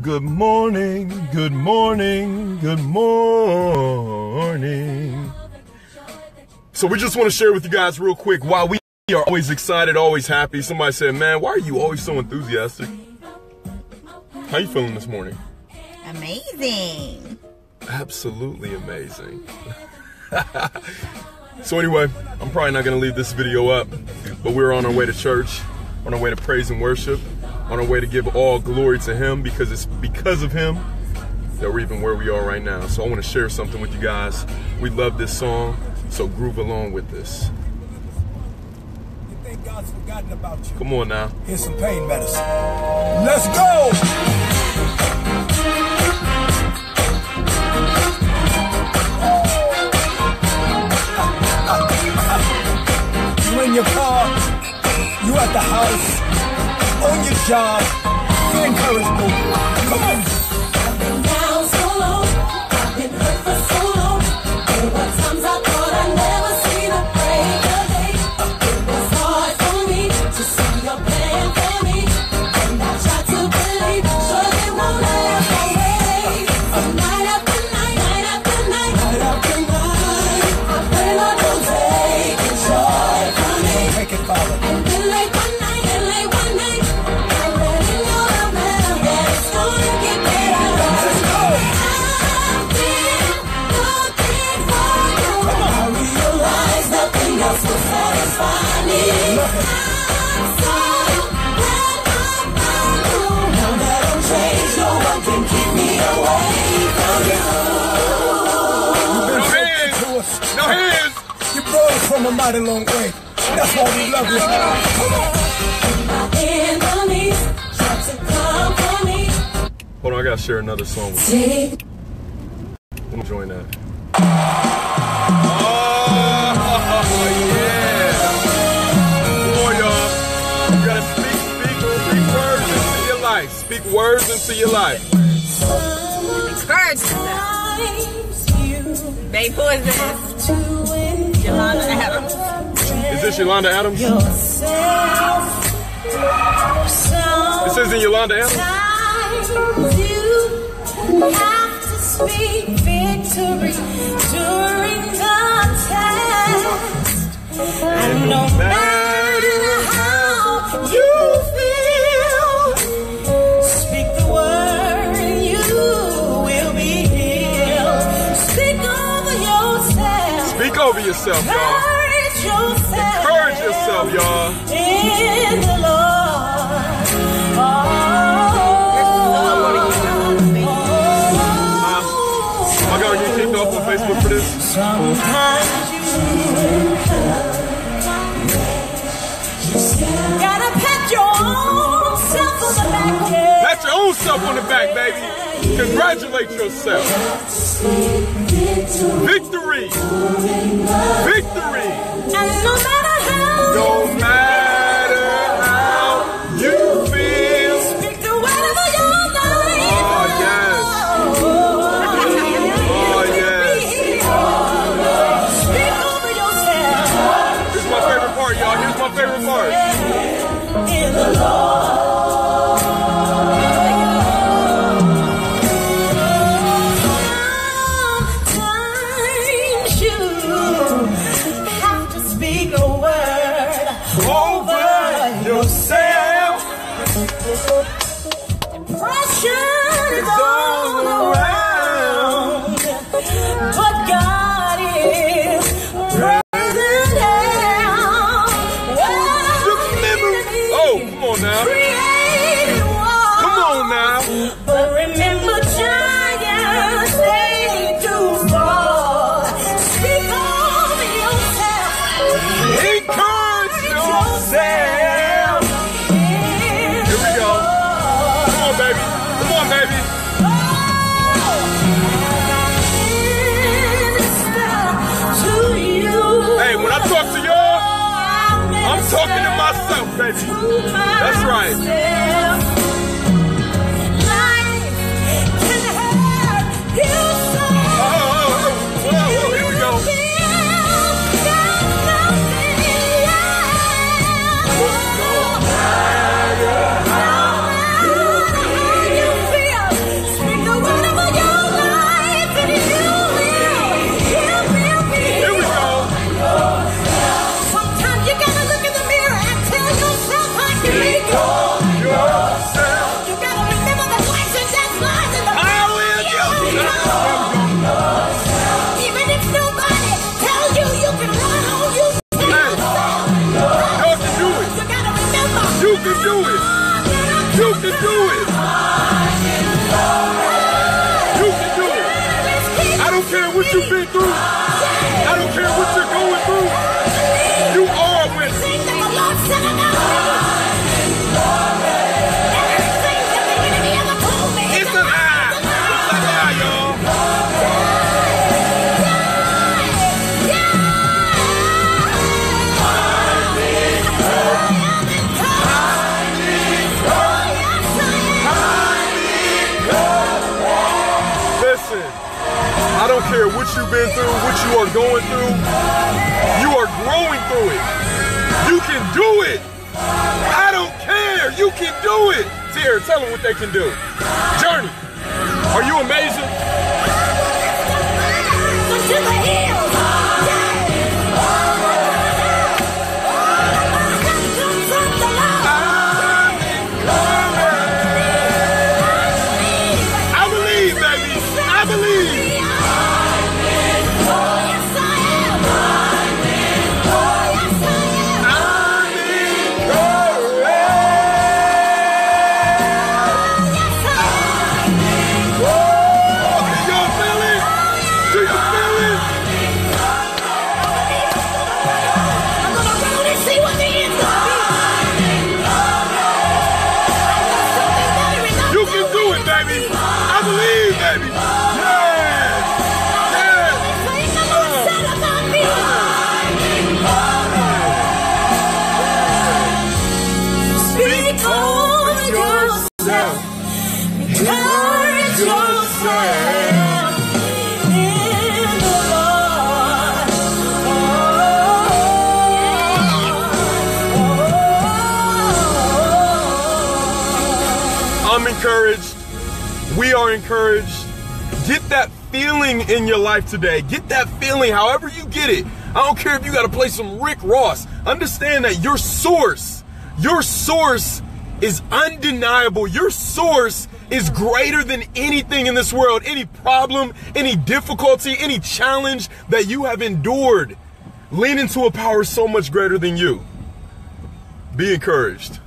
Good morning, good morning, good morning. So we just want to share with you guys real quick why we are always excited, always happy. Somebody said, man, why are you always so enthusiastic? How you feeling this morning? Amazing. Absolutely amazing. so anyway, I'm probably not going to leave this video up, but we're on our way to church, on our way to praise and worship, on our way to give all glory to him because it's because of him that we're even where we are right now. So I want to share something with you guys. We love this song, so groove along with this. You think God's forgotten about you? Come on now. Here's some pain medicine. Let's go! You in your car, you at the house, on your job, be encouraged. Come on! A mighty long way. That's why we love you. Come on! My enemies try to come for me. Hold on, I gotta share another song with you. Take Let me join that. Oh, yeah! Come y'all. You gotta speak, speak, speak words into your life. Speak words into your life. Encourage yourself. Babe, who is this? Yolanda Adams. Is this Yolanda Adams? This isn't Yolanda Adams? Yourself, y'all. Encourage yourself. Y'all. In the Lord. Am I gonna get kicked off on Facebook for this? Yeah. Pat your own self on the back, baby. Congratulate yourself. Victory. Victory. And no matter how, No matter Pressure talking to myself, baby. That's right. You can do it. You can do it. I don't care what you've been through. I don't care what you're going through. Care what you've been through, what you are going through. You are growing through it. You can do it. I don't care. You can do it. Here, tell them what they can do. Journey, are you amazing? I'm encouraged. We are encouraged. Get that feeling in your life today. Get that feeling, however you get it. I don't care if you got to play some Rick Ross. Understand that your source, your source is undeniable. Your source is greater than anything in this world, any problem, any difficulty, any challenge that you have endured. Lean into a power so much greater than you. Be encouraged.